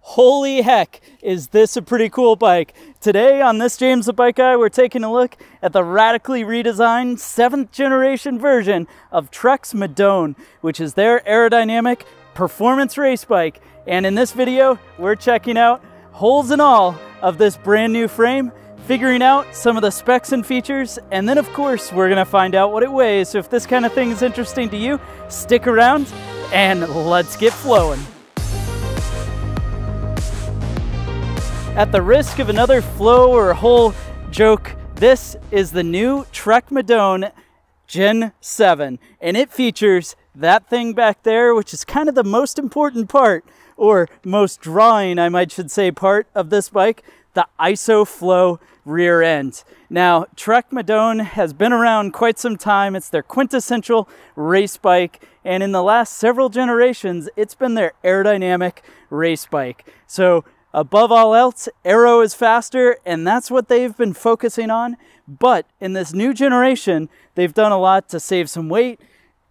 Holy heck, is this a pretty cool bike. Today on this James the Bike Guy, we're taking a look at the radically redesigned 7th generation version of Trek's Madone, which is their aerodynamic performance race bike. And in this video, we're checking out holes and all of this brand new frame, figuring out some of the specs and features, and then of course, we're gonna find out what it weighs. So if this kind of thing is interesting to you, stick around and let's get flowing. At the risk of another flow or hole joke, this is the new Trek Madone Gen 7, and it features that thing back there, which is kind of the most important part, or most drawing, I might should say, part of this bike, the ISOFlow rear end. Now, Trek Madone has been around quite some time. It's their quintessential race bike, and in the last several generations, it's been their aerodynamic race bike. So Above all else, aero is faster, and that's what they've been focusing on. But in this new generation, they've done a lot to save some weight,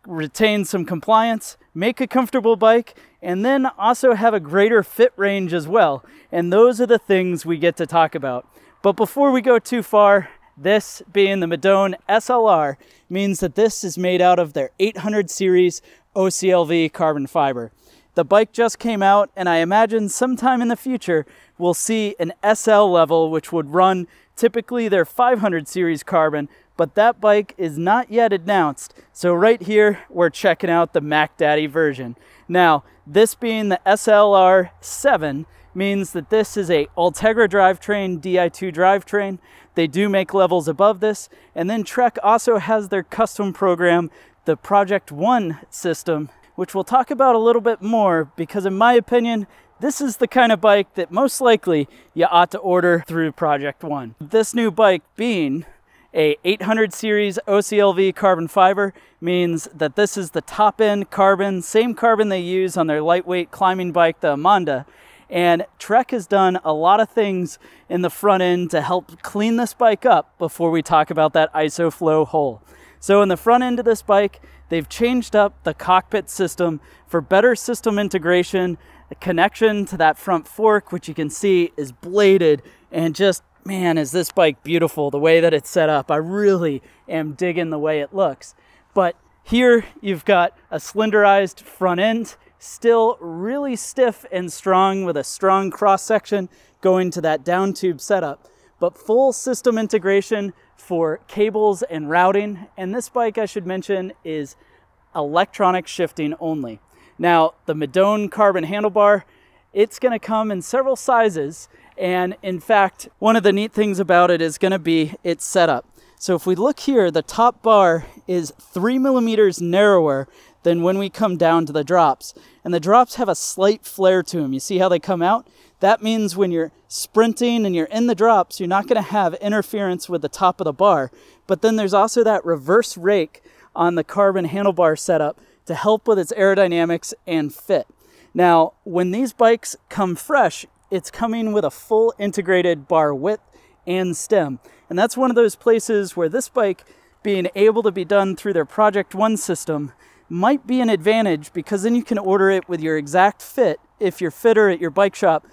retain some compliance, make a comfortable bike, and then also have a greater fit range as well. And those are the things we get to talk about. But before we go too far, this being the Madone SLR means that this is made out of their 800 series OCLV carbon fiber. The bike just came out, and I imagine sometime in the future we'll see an SL level, which would run typically their 500 series carbon, but that bike is not yet announced. So right here, we're checking out the Mac Daddy version. Now, this being the SLR 7 means that this is a Ultegra drivetrain, Di2 drivetrain. They do make levels above this. And then Trek also has their custom program, the Project One system, which we'll talk about a little bit more because in my opinion, this is the kind of bike that most likely you ought to order through Project One. This new bike being a 800 series OCLV carbon fiber means that this is the top end carbon, same carbon they use on their lightweight climbing bike, the Emonda. And Trek has done a lot of things in the front end to help clean this bike up before we talk about that ISOFlow hole. So in the front end of this bike, they've changed up the cockpit system for better system integration, a connection to that front fork, which you can see is bladed and just, man, is this bike beautiful the way that it's set up. I really am digging the way it looks. But here you've got a slenderized front end, still really stiff and strong with a strong cross section going to that down tube setup, but full system integration for cables and routing. And this bike, I should mention, is electronic shifting only. Now, the Madone carbon handlebar, it's going to come in several sizes. And in fact, one of the neat things about it is going to be its setup. So if we look here, the top bar is three millimeters narrower than when we come down to the drops. And the drops have a slight flare to them. You see how they come out? That means when you're sprinting and you're in the drops, you're not going to have interference with the top of the bar. But then there's also that reverse rake on the carbon handlebar setup to help with its aerodynamics and fit. Now, when these bikes come fresh, it's coming with a full integrated bar width and stem. And that's one of those places where this bike being able to be done through their Project One system might be an advantage because then you can order it with your exact fit if your fitter at your bike shop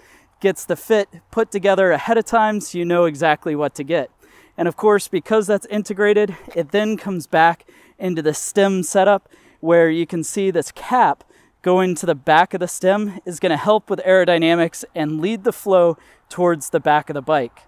gets the fit put together ahead of time so you know exactly what to get. And of course, because that's integrated, it then comes back into the stem setup where you can see this cap going to the back of the stem is going to help with aerodynamics and lead the flow towards the back of the bike.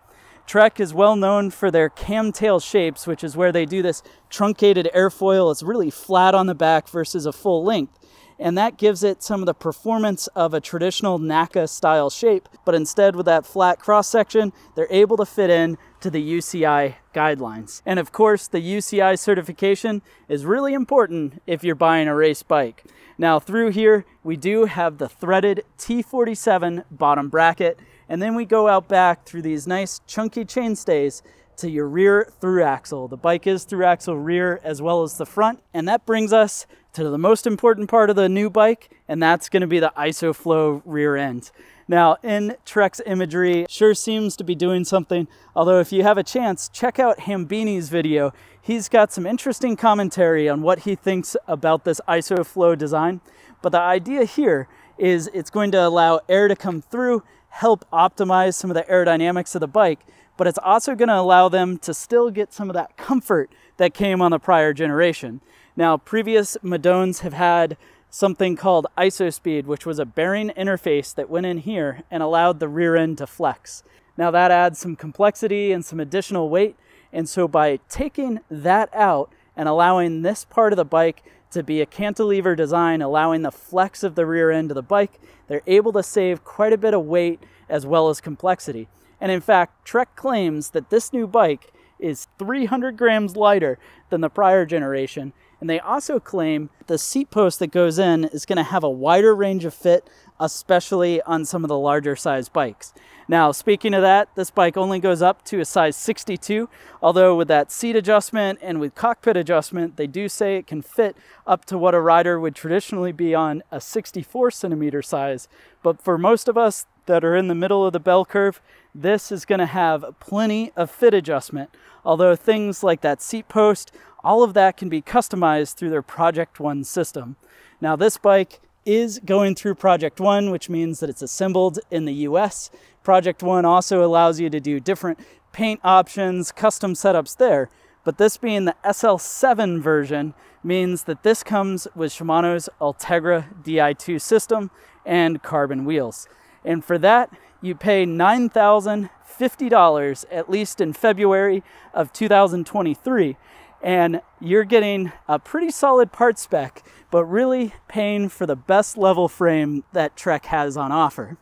Trek is well known for their Kammtail shapes, which is where they do this truncated airfoil. It's really flat on the back versus a full length and that gives it some of the performance of a traditional NACA style shape, but instead with that flat cross section, they're able to fit in to the UCI guidelines. And of course, the UCI certification is really important if you're buying a race bike. Now through here, we do have the threaded T47 bottom bracket, and then we go out back through these nice chunky chainstays to your rear through axle. The bike is through axle rear as well as the front, and that brings us to the most important part of the new bike, and that's going to be the ISOFlow rear end. Now, in Trek's imagery, sure seems to be doing something, although if you have a chance, check out Hambini's video. He's got some interesting commentary on what he thinks about this ISOFlow design. But the idea here is it's going to allow air to come through, help optimize some of the aerodynamics of the bike, but it's also going to allow them to still get some of that comfort that came on the prior generation. Now, previous Madones have had something called IsoSpeed, which was a bearing interface that went in here and allowed the rear end to flex. Now that adds some complexity and some additional weight. And so by taking that out and allowing this part of the bike to be a cantilever design, allowing the flex of the rear end of the bike, they're able to save quite a bit of weight as well as complexity. And in fact, Trek claims that this new bike is 300 grams lighter than the prior generation. And they also claim the seat post that goes in is going to have a wider range of fit, especially on some of the larger size bikes. Now, speaking of that, this bike only goes up to a size 62, although with that seat adjustment and with cockpit adjustment, they do say it can fit up to what a rider would traditionally be on a 64 centimeter size. But for most of us that are in the middle of the bell curve, this is going to have plenty of fit adjustment. Although things like that seat post, all of that can be customized through their Project One system. Now, this bike is going through Project One, which means that it's assembled in the US. Project One also allows you to do different paint options, custom setups there. But this being the SL7 version means that this comes with Shimano's Ultegra Di2 system and carbon wheels. And for that, you pay $9,050 at least in February of 2023 and you're getting a pretty solid part spec, but really paying for the best level frame that Trek has on offer.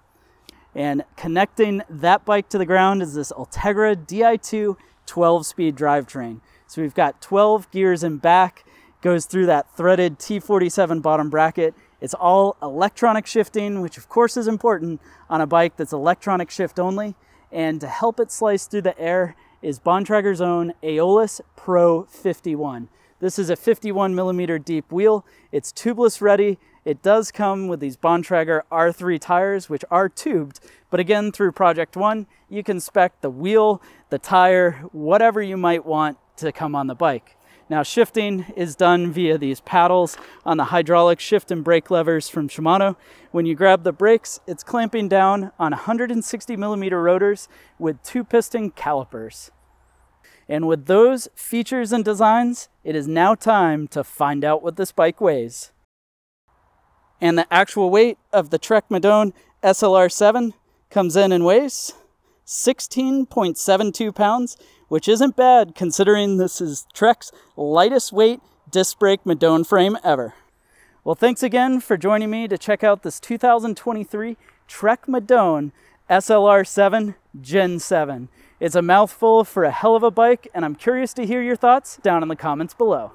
And connecting that bike to the ground is this Ultegra Di2 12 speed drivetrain. So we've got 12 gears in back, goes through that threaded T47 bottom bracket. It's all electronic shifting, which of course is important on a bike that's electronic shift only. And to help it slice through the air, is Bontrager's own Aeolus Pro 51. This is a 51 millimeter deep wheel. It's tubeless ready. It does come with these Bontrager R3 tires, which are tubed, but again, through Project One, you can spec the wheel, the tire, whatever you might want to come on the bike. Now shifting is done via these paddles on the hydraulic shift and brake levers from Shimano. When you grab the brakes, it's clamping down on 160 millimeter rotors with two piston calipers. And with those features and designs, it is now time to find out what this bike weighs. And the actual weight of the Trek Madone SLR7 comes in and weighs 16.72 pounds which isn't bad considering this is Trek's lightest weight disc brake Madone frame ever. Well, thanks again for joining me to check out this 2023 Trek Madone SLR7 Gen 7. It's a mouthful for a hell of a bike, and I'm curious to hear your thoughts down in the comments below.